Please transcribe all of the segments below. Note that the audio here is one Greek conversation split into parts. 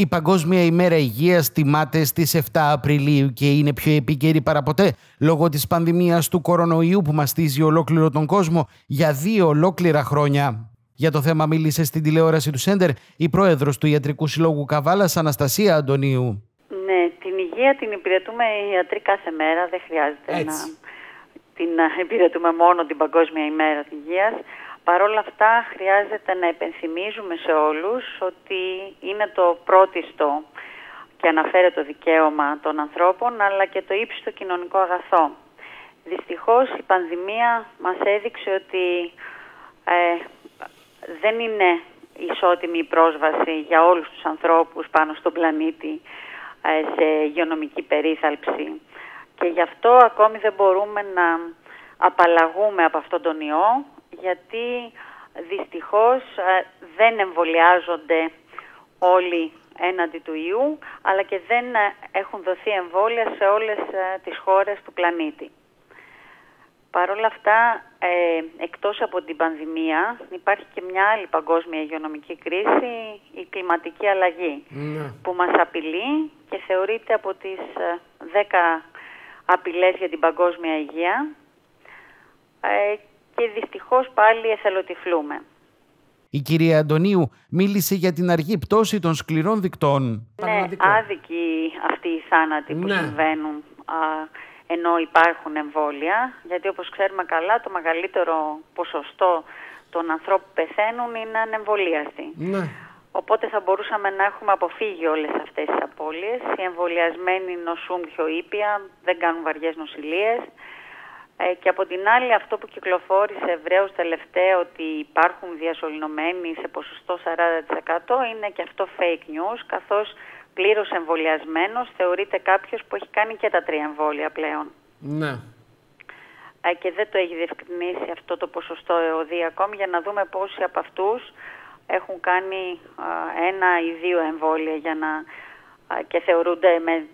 Η Παγκόσμια ημέρα υγείας τιμάται στις 7 Απριλίου και είναι πιο επίκαιρη παραποτέ λόγω της πανδημίας του κορονοϊού που μαστίζει ολόκληρο τον κόσμο για δύο ολόκληρα χρόνια. Για το θέμα μίλησε στην τηλεόραση του Σέντερ η πρόεδρος του Ιατρικού Συλλόγου Καβάλας Αναστασία Αντωνίου. Ναι, την υγεία την υπηρετούμε οι ιατροί κάθε μέρα, δεν χρειάζεται να την υπηρετούμε μόνο την Παγκόσμια ημέρα της υγείας. Παρ' όλα αυτά χρειάζεται να επενθυμίζουμε σε όλους ότι είναι το πρώτιστο και αναφέρει το δικαίωμα των ανθρώπων αλλά και το ύψιστο κοινωνικό αγαθό. Δυστυχώς η πανδημία μας έδειξε ότι ε, δεν είναι ισότιμη η πρόσβαση για όλους τους ανθρώπους πάνω στον πλανήτη ε, σε υγειονομική περίθαλψη και γι' αυτό ακόμη δεν μπορούμε να απαλλαγούμε από αυτόν τον ιό γιατί δυστυχώς ε, δεν εμβολιάζονται όλοι έναντι του ιού, αλλά και δεν ε, έχουν δοθεί εμβόλια σε όλες ε, τις χώρες του πλανήτη. Παρ' όλα αυτά, ε, εκτός από την πανδημία, υπάρχει και μια άλλη παγκόσμια υγειονομική κρίση, η κλιματική αλλαγή, ναι. που μας απειλεί και θεωρείται από τις 10 απειλές για την παγκόσμια υγεία και δυστυχώς πάλι εθελοτυφλούμε. Η κυρία Αντωνίου μίλησε για την αργή πτώση των σκληρών δικτών. Ναι, άδικοι αυτοί οι θάνατοι που ναι. συμβαίνουν α, ενώ υπάρχουν εμβόλια, γιατί όπως ξέρουμε καλά το μεγαλύτερο ποσοστό των ανθρώπων που πεθαίνουν είναι ανεμβολίαστοι. Ναι. Οπότε θα μπορούσαμε να έχουμε αποφύγει όλες αυτές τις απώλειες. Οι εμβολιασμένοι νοσούν πιο ήπια, δεν κάνουν βαριές νοσηλίες. Ε, και από την άλλη αυτό που κυκλοφόρησε ευρέως τελευταία ότι υπάρχουν διασωληνωμένοι σε ποσοστό 40% είναι και αυτό fake news καθώς πλήρως εμβολιασμένος θεωρείται κάποιος που έχει κάνει και τα τρία εμβόλια πλέον. Ναι. Ε, και δεν το έχει διευκρινίσει αυτό το ποσοστό ΕΟΔΗ ακόμη για να δούμε πόσοι από αυτούς έχουν κάνει ένα ή δύο εμβόλια για να, και θεωρούνται με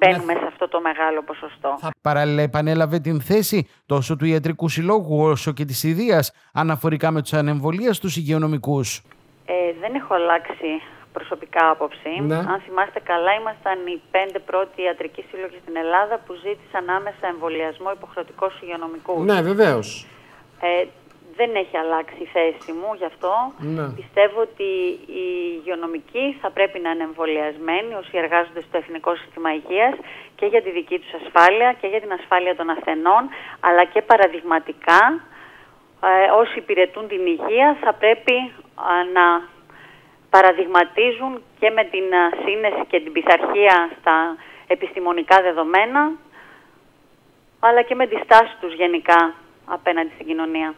μπαίνουμε σε αυτό το μεγάλο ποσοστό. Παράλληλα, επανέλαβε την θέση τόσο του Ιατρικού Συλλόγου όσο και της Ιδίας αναφορικά με τους ανεμβολίες στους υγειονομικούς. Ε, δεν έχω αλλάξει προσωπικά άποψη. Ναι. Αν θυμάστε καλά, ήμασταν οι πέντε πρώτοι ιατρικοί σύλλογοι στην Ελλάδα που ζήτησαν άμεσα εμβολιασμό υποχρεωτικό υγειονομικούς. Ναι, βεβαίως. Ε, δεν έχει αλλάξει η θέση μου γι' αυτό. Ναι. Πιστεύω ότι οι υγειονομικοί θα πρέπει να είναι εμβολιασμένοι όσοι εργάζονται στο Εθνικό Σύστημα Υγείας και για τη δική τους ασφάλεια και για την ασφάλεια των ασθενών, αλλά και παραδειγματικά ε, όσοι υπηρετούν την υγεία θα πρέπει να παραδειγματίζουν και με την σύνεση και την πειθαρχία στα επιστημονικά δεδομένα, αλλά και με τη στάση τους γενικά απέναντι στην κοινωνία.